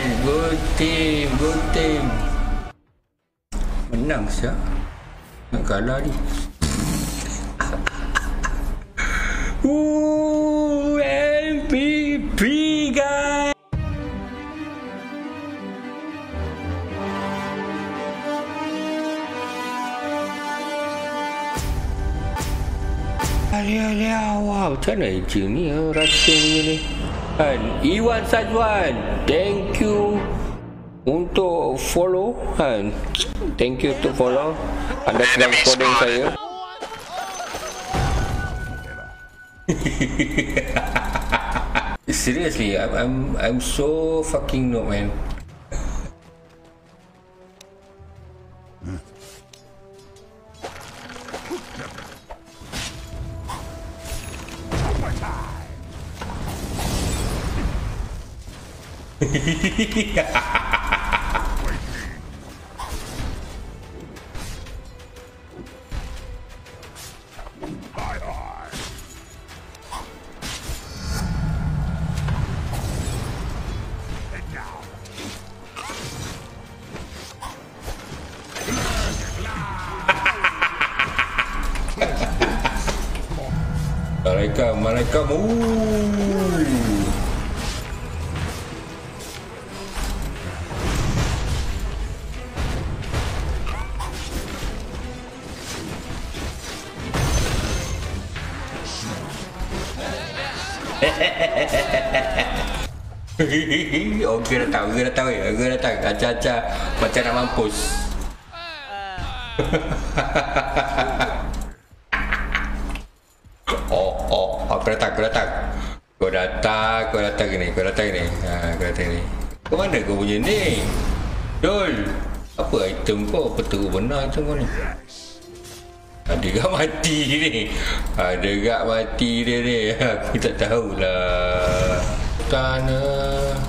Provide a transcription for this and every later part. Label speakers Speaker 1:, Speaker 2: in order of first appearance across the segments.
Speaker 1: Hey, good team, good team. Mình nặng sợ. Mình gọi nó đi. Ooh, MVP guy Alia, alia, wow, thế này chỉ như Russian như này Kan, Iwan Sajwan, thank you untuk follow kan. Thank you untuk follow. Anda sedang recording saya. Seriously, I'm I'm I'm so fucking noob, man. Mereka, mereka mu. oh, gue dah tahu, gue tahu ya, gue tahu. Aca-aca macam nak mampus. oh, oh, aku datang, aku datang. Kau datang, kau datang ni, kau datang ni. Ha, kau datang ni. Kau mana kau punya ni? Dol. Apa item kau? Apa teruk benar item kau ni? Ada gak mati ni? Ada gak mati dia ni? Aku tak tahulah. Tanah.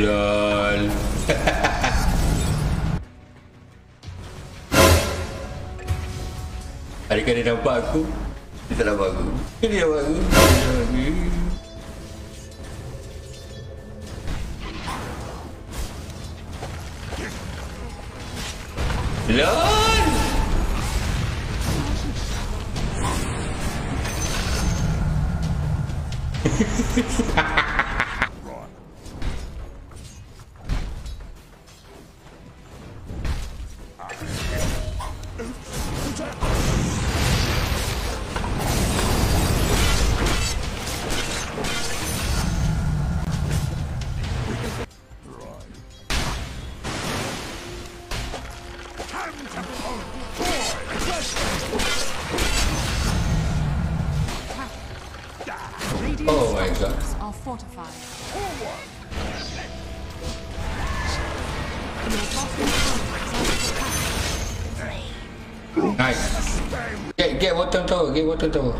Speaker 1: Lol. Adakah dia nampak aku? Dia tak nampak aku. Dia nampak aku. Dia nampak aku. LOL! Ha! Oh my god.
Speaker 2: are fortified.
Speaker 1: Nice. Get, get bottom tower, get bottom tower.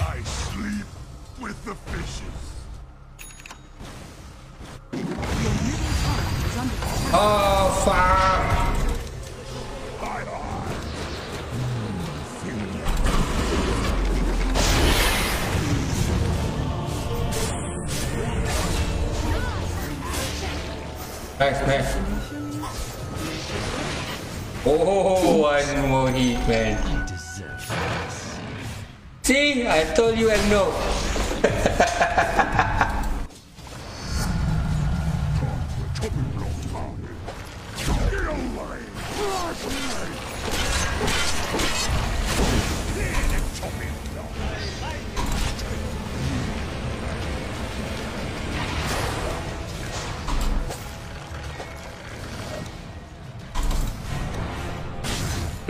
Speaker 3: I sleep with the fishes.
Speaker 1: Oh fuck. Nice, nice. Oh, one more hit, man. See, I told you I know.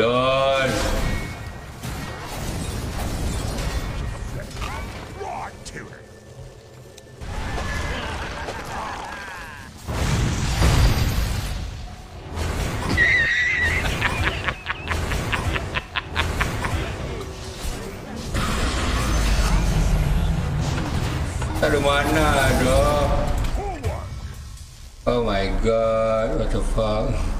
Speaker 1: Done. Aduh mana aduh Oh my god, what the fuck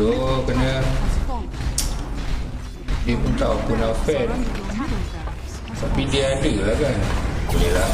Speaker 1: tu kena dia pun tahu aku nak
Speaker 2: has
Speaker 1: Tapi dia ada lah kan. Boleh lah.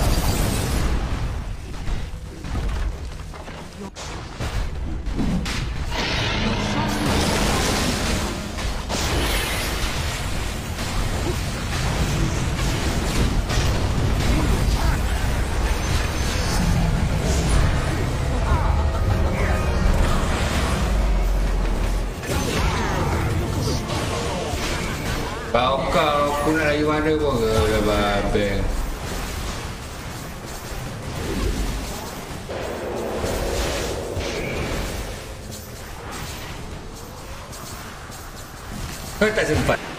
Speaker 1: Aku nak lagi mana pun ke dah babeng. Kau tak sempat.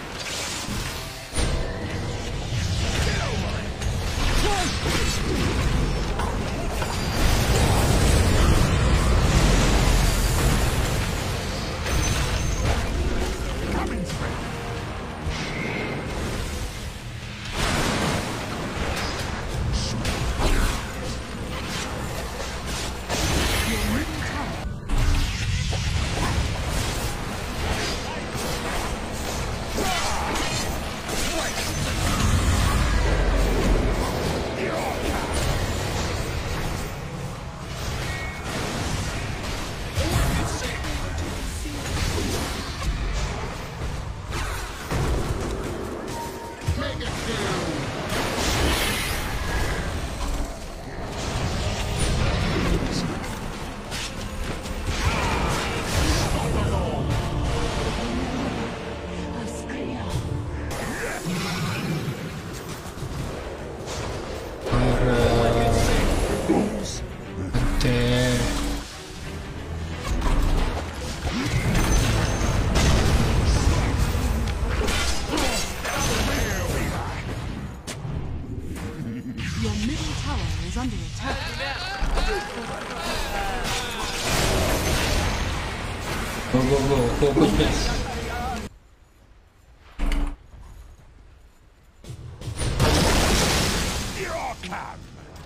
Speaker 3: focus this.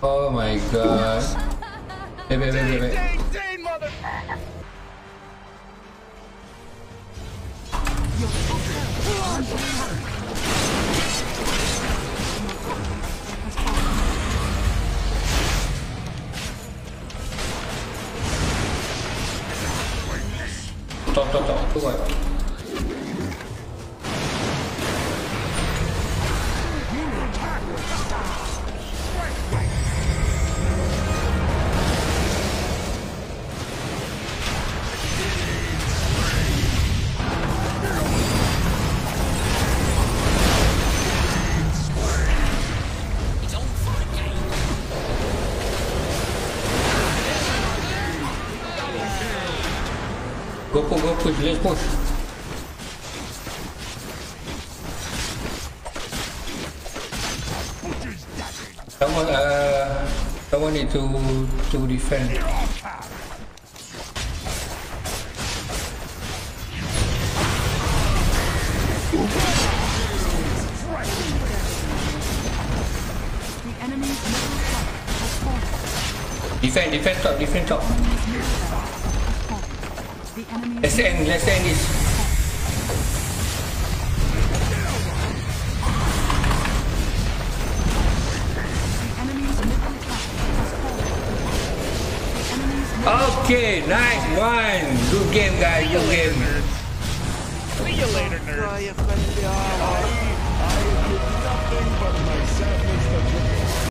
Speaker 1: Oh my god. Hey, wait, wait, wait, wait. Давай. Go, go, go, push, let's push. Someone, uh, someone need to to defend. Defend, defend top, defend top. Let's end, let's end this. Okay, nice one. Good game, guys. Good game.
Speaker 3: See you later,
Speaker 4: nerds.